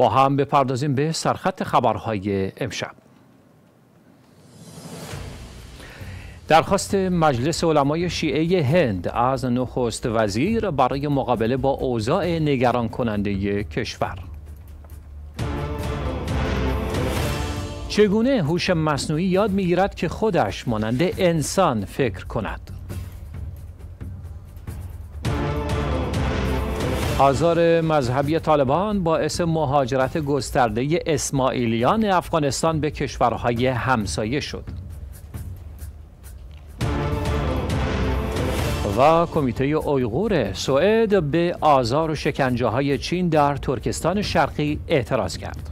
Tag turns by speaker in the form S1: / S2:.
S1: با هم بپردازیم به سرخط خبرهای امشب. درخواست مجلس علمای شیعه هند از نخست وزیر برای مقابله با اوضاع نگران کننده کشور. چگونه هوش مصنوعی یاد می‌گیرد که خودش مانند انسان فکر کند؟ آزار مذهبی طالبان باعث مهاجرت گسترده اسماعیلیان افغانستان به کشورهای همسایه شد. و کمیته اویغور سوئد به آزار و شکنجه های چین در ترکستان شرقی اعتراض کرد.